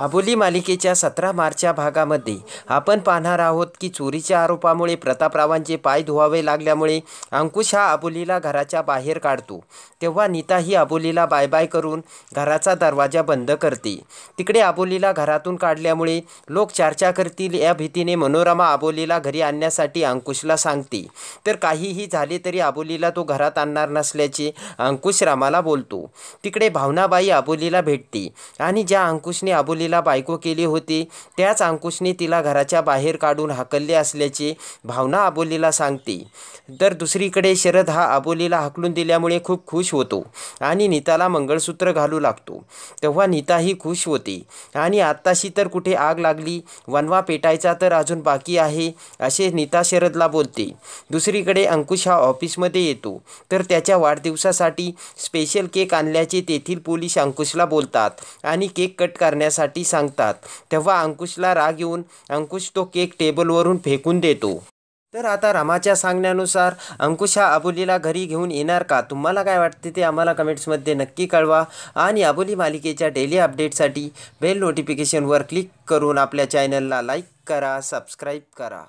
आबोली मालिकेच्या सतरा मार्चच्या भागामध्ये आपण पाहणार आहोत की चोरीच्या आरोपामुळे प्रतापरावांचे पाय धुवावे लागल्यामुळे अंकुश हा आबोलीला घराच्या बाहेर काढतो. तेव्हा नीता ही आबोलीला बाय बाय करून घराचा दरवाजा बंद करते. तिकडे आबोलीला घरातून काढल्यामुळे लोक चर्चा करतील या भीतीने मनोरमा आबोलीला घरी आणण्यासाठी अंकुशला सांगते. तर काहीही झाले तरी आबोलीला तो घरात आणणार नसल्याचे अंकुश रामाला बोलतो. तिकडे भावनाबाई आबोलीला भेटते आणि ज्या अंकुशने आबोलीला बायको केली होती. त्याच अंकुशने तिला घराच्या बाहेर काढून हाकलले असल्याचे भावना अबोलीला सांगते. तर दुसरीकडे शरद हा अबोलीला हाकलून दिल्यामुळे खूप खुश होतो आणि नीताला मंगळसूत्र घालू लागतो. तेव्हा नीताही खुश होते. आणि आत्ताशी तर कुठे आग लागली? वनवा पेटायचा तर अजून बाकी आहे असे नीता शरदला बोलते. दुसरीकडे अंकुश हा ऑफिसमध्ये येतो. तर त्याच्या वाढदिवसासाठी स्पेशल केक आणल्याचे तेथील पोलीस अंकुशला बोलतात आणि केक कट करण्यासाठी सांगतात. तेव्हा अंकुशला राग येऊन अंकुश तो केक टेबलवरून फेकून देतो. तर आता रामाच्या सांगण्यानुसार अंकुश हा अबोलीला घरी घेऊन येणार का? तुम्हाला काय वाटते ते आम्हाला कमेंट्समध्ये नक्की कळवा. आणि अबोली मालिकेच्या डेली अपडेटसाठी बेल नोटिफिकेशनवर क्लिक करून आपल्या चॅनलला लाईक करा सबस्क्राईब करा.